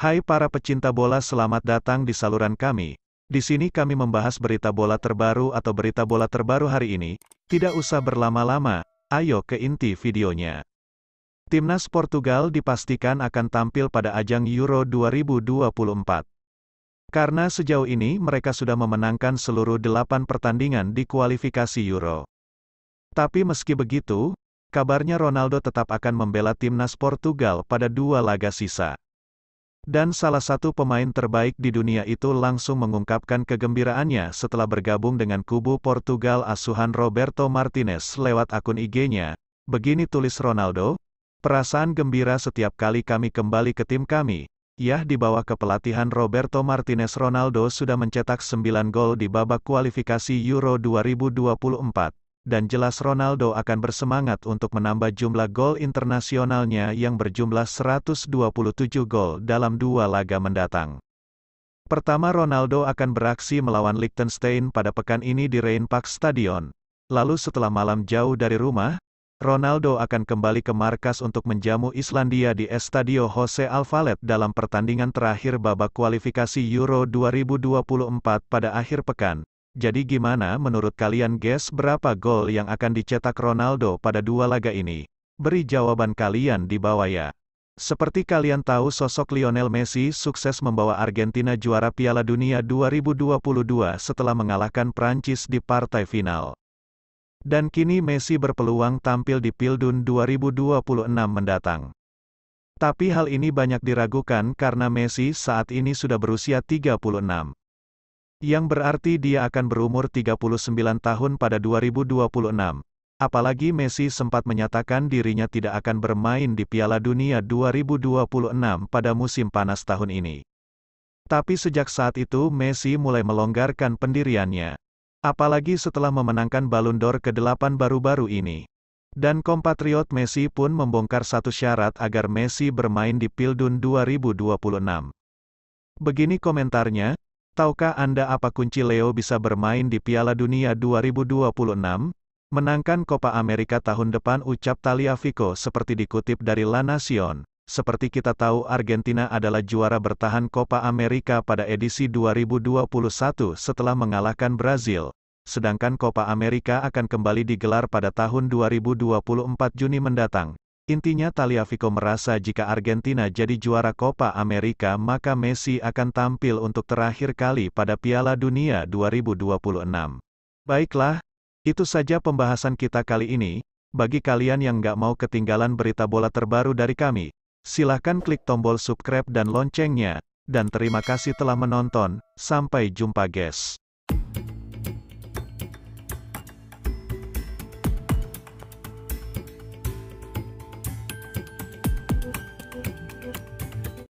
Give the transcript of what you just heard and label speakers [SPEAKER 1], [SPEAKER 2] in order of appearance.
[SPEAKER 1] Hai para pecinta bola selamat datang di saluran kami. Di sini kami membahas berita bola terbaru atau berita bola terbaru hari ini. Tidak usah berlama-lama, ayo ke inti videonya. Timnas Portugal dipastikan akan tampil pada ajang Euro 2024. Karena sejauh ini mereka sudah memenangkan seluruh delapan pertandingan di kualifikasi Euro. Tapi meski begitu, kabarnya Ronaldo tetap akan membela timnas Portugal pada dua laga sisa. Dan salah satu pemain terbaik di dunia itu langsung mengungkapkan kegembiraannya setelah bergabung dengan kubu Portugal asuhan Roberto Martinez lewat akun IG-nya. Begini tulis Ronaldo, perasaan gembira setiap kali kami kembali ke tim kami. Yah di bawah kepelatihan Roberto Martinez Ronaldo sudah mencetak 9 gol di babak kualifikasi Euro 2024 dan jelas Ronaldo akan bersemangat untuk menambah jumlah gol internasionalnya yang berjumlah 127 gol dalam dua laga mendatang. Pertama Ronaldo akan beraksi melawan Liechtenstein pada pekan ini di Rheinpark Stadion. Lalu setelah malam jauh dari rumah, Ronaldo akan kembali ke markas untuk menjamu Islandia di Estadio Jose Alvalet dalam pertandingan terakhir babak kualifikasi Euro 2024 pada akhir pekan. Jadi gimana menurut kalian guys berapa gol yang akan dicetak Ronaldo pada dua laga ini? Beri jawaban kalian di bawah ya. Seperti kalian tahu sosok Lionel Messi sukses membawa Argentina juara Piala Dunia 2022 setelah mengalahkan Prancis di partai final. Dan kini Messi berpeluang tampil di Pildun 2026 mendatang. Tapi hal ini banyak diragukan karena Messi saat ini sudah berusia 36. Yang berarti dia akan berumur 39 tahun pada 2026. Apalagi Messi sempat menyatakan dirinya tidak akan bermain di Piala Dunia 2026 pada musim panas tahun ini. Tapi sejak saat itu Messi mulai melonggarkan pendiriannya. Apalagi setelah memenangkan Ballon d'Or ke-8 baru-baru ini. Dan kompatriot Messi pun membongkar satu syarat agar Messi bermain di Pildun 2026. Begini komentarnya, Tahukah Anda apa kunci Leo bisa bermain di Piala Dunia 2026? Menangkan Copa America tahun depan ucap Taliafico seperti dikutip dari La Nacion. Seperti kita tahu Argentina adalah juara bertahan Copa America pada edisi 2021 setelah mengalahkan Brazil. Sedangkan Copa America akan kembali digelar pada tahun 2024 Juni mendatang. Intinya Taliafico merasa jika Argentina jadi juara Copa America maka Messi akan tampil untuk terakhir kali pada Piala Dunia 2026. Baiklah, itu saja pembahasan kita kali ini. Bagi kalian yang nggak mau ketinggalan berita bola terbaru dari kami, silahkan klik tombol subscribe dan loncengnya. Dan terima kasih telah menonton, sampai jumpa guys.